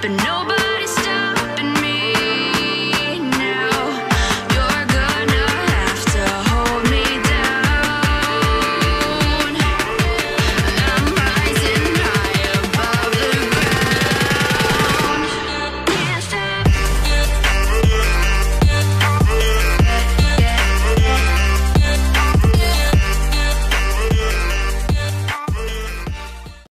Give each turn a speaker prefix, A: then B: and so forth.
A: But and no